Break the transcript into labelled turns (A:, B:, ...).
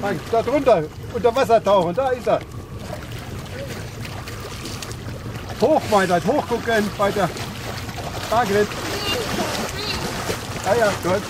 A: Nein, da drunter, unter Wasser tauchen, da ist er. Hoch weiter, hochgucken, weiter. Margret. Ah ja, gut.